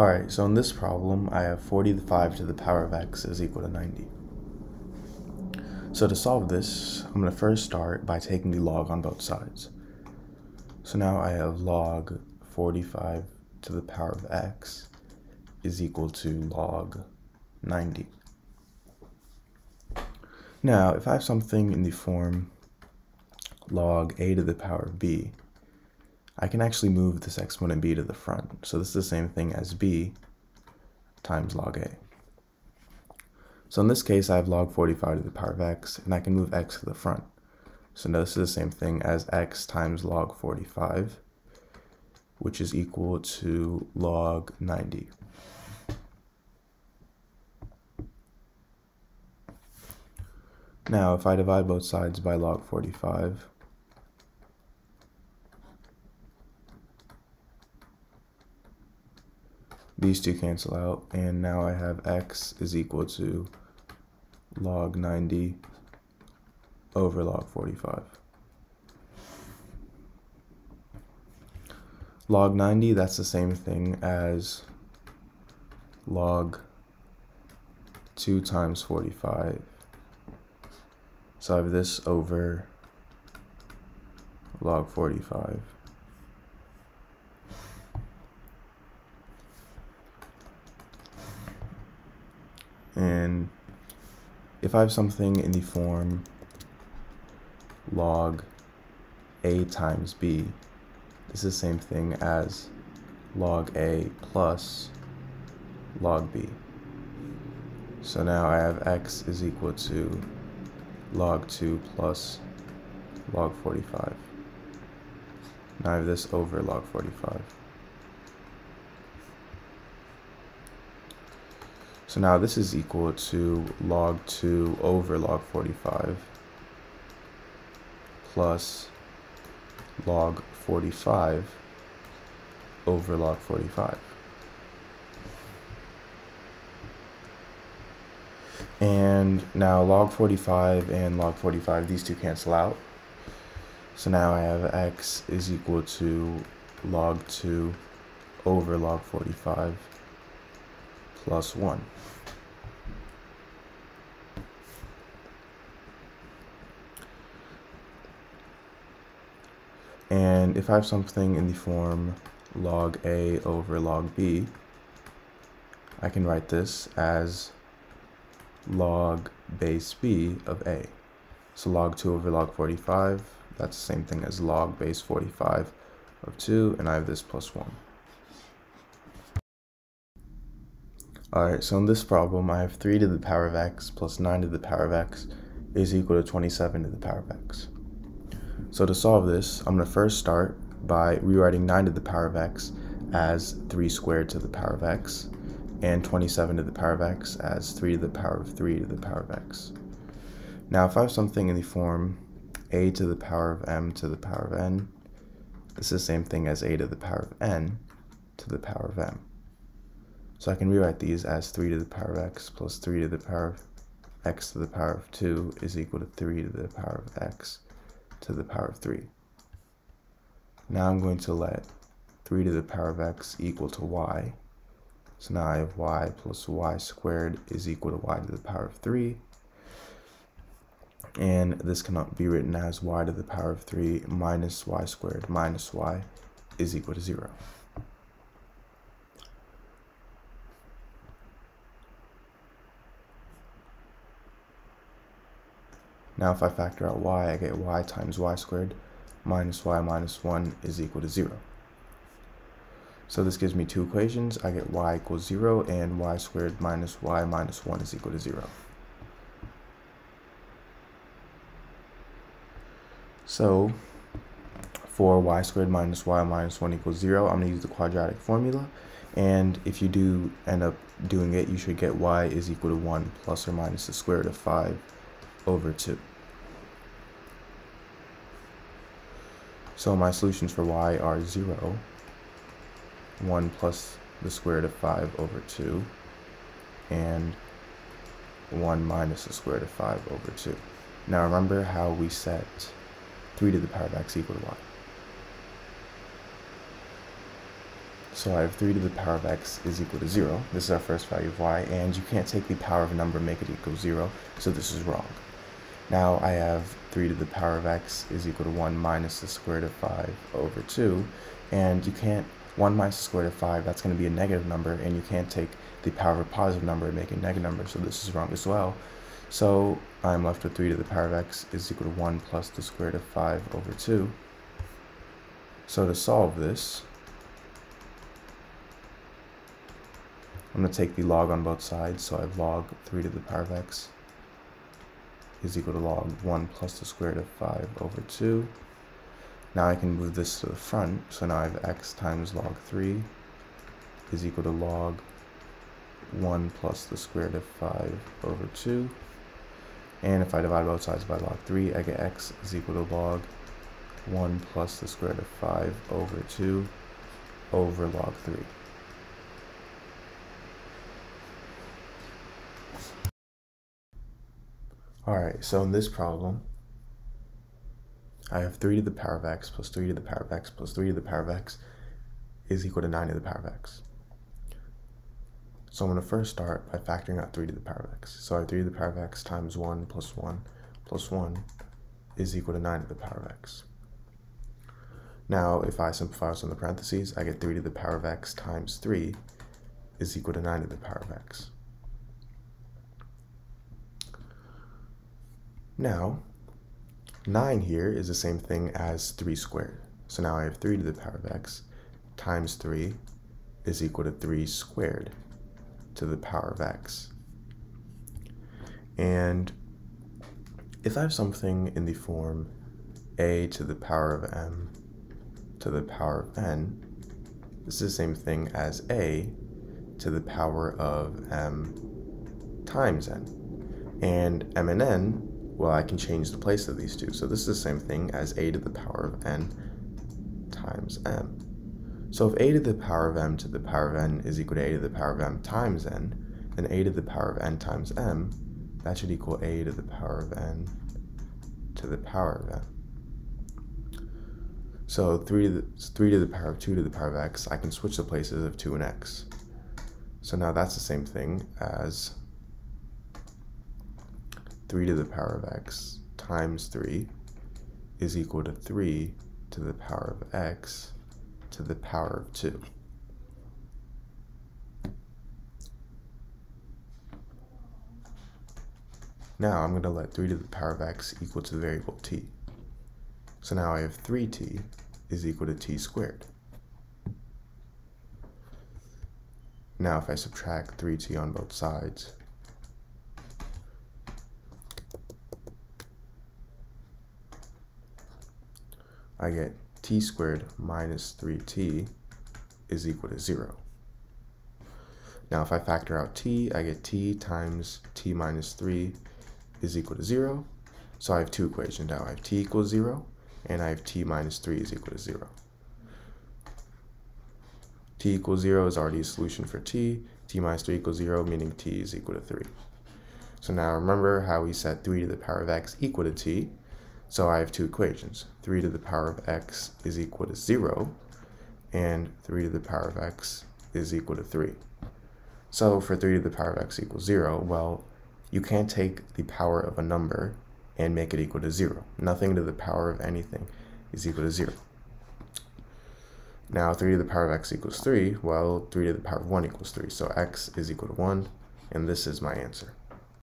Alright, so in this problem, I have 45 to the power of x is equal to 90. So to solve this, I'm going to first start by taking the log on both sides. So now I have log 45 to the power of x is equal to log 90. Now, if I have something in the form log a to the power of b, I can actually move this exponent b to the front. So this is the same thing as b times log a. So in this case, I have log 45 to the power of x, and I can move x to the front. So now this is the same thing as x times log 45, which is equal to log 90. Now, if I divide both sides by log 45, These two cancel out, and now I have x is equal to log 90 over log 45. Log 90, that's the same thing as log 2 times 45. So I have this over log 45. And if I have something in the form log a times b, this is the same thing as log a plus log b. So now I have x is equal to log 2 plus log 45. Now I have this over log 45. So now this is equal to log 2 over log 45 plus log 45 over log 45. And now log 45 and log 45, these two cancel out. So now I have x is equal to log 2 over log 45 plus 1. And if I have something in the form log a over log b, I can write this as log base b of a. So log 2 over log 45, that's the same thing as log base 45 of 2, and I have this plus 1. Alright, so in this problem, I have 3 to the power of x plus 9 to the power of x is equal to 27 to the power of x. So to solve this, I'm going to first start by rewriting 9 to the power of x as 3 squared to the power of x, and 27 to the power of x as 3 to the power of 3 to the power of x. Now if I have something in the form a to the power of m to the power of n, this is the same thing as a to the power of n to the power of m. So I can rewrite these as 3 to the power of x plus 3 to the power of x to the power of 2 is equal to 3 to the power of x to the power of 3. Now I'm going to let 3 to the power of x equal to y. So now I have y plus y squared is equal to y to the power of 3. And this cannot be written as y to the power of 3 minus y squared minus y is equal to 0. Now if I factor out y, I get y times y squared minus y minus 1 is equal to 0. So this gives me two equations. I get y equals 0 and y squared minus y minus 1 is equal to 0. So for y squared minus y minus 1 equals 0, I'm going to use the quadratic formula. And if you do end up doing it, you should get y is equal to 1 plus or minus the square root of 5 over 2. So my solutions for y are 0, 1 plus the square root of 5 over 2, and 1 minus the square root of 5 over 2. Now remember how we set 3 to the power of x equal to y. So I have 3 to the power of x is equal to 0. This is our first value of y, and you can't take the power of a number and make it equal 0, so this is wrong. Now I have 3 to the power of x is equal to 1 minus the square root of 5 over 2, and you can't, 1 minus the square root of 5, that's going to be a negative number, and you can't take the power of a positive number and make a negative number, so this is wrong as well. So I'm left with 3 to the power of x is equal to 1 plus the square root of 5 over 2. So to solve this, I'm going to take the log on both sides, so I have log 3 to the power of x is equal to log 1 plus the square root of 5 over 2. Now I can move this to the front, so now I have x times log 3 is equal to log 1 plus the square root of 5 over 2. And if I divide both sides by log 3, I get x is equal to log 1 plus the square root of 5 over 2 over log 3. Alright, so in this problem, I have 3 to the power of x plus 3 to the power of x plus 3 to the power of x is equal to 9 to the power of x. So I'm going to first start by factoring out 3 to the power of x. So I have 3 to the power of x times 1 plus 1 plus 1 is equal to 9 to the power of x. Now, if I simplify this in the parentheses, I get 3 to the power of x times 3 is equal to 9 to the power of x. Now, 9 here is the same thing as 3 squared. So now I have 3 to the power of x times 3 is equal to 3 squared to the power of x. And if I have something in the form a to the power of m to the power of n, this is the same thing as a to the power of m times n. And m and n, well, I can change the place of these two. So this is the same thing as a to the power of n times m. So if a to the power of m to the power of n is equal to a to the power of m times n, then a to the power of n times m, that should equal a to the power of n to the power of n. So 3 to, the, 3 to the power of 2 to the power of x, I can switch the places of 2 and x. So now that's the same thing as 3 to the power of x times 3 is equal to 3 to the power of x to the power of 2. Now I'm going to let 3 to the power of x equal to the variable t. So now I have 3t is equal to t squared. Now if I subtract 3t on both sides, I get t squared minus 3t is equal to 0. Now if I factor out t, I get t times t minus 3 is equal to 0. So I have two equations now. I have t equals 0, and I have t minus 3 is equal to 0. t equals 0 is already a solution for t. t minus 3 equals 0, meaning t is equal to 3. So now remember how we set 3 to the power of x equal to t. So I have two equations. 3 to the power of x is equal to 0, and 3 to the power of x is equal to 3. So for 3 to the power of x equals 0, well, you can't take the power of a number and make it equal to 0. Nothing to the power of anything is equal to 0. Now 3 to the power of x equals 3, well, 3 to the power of 1 equals 3. So x is equal to 1, and this is my answer.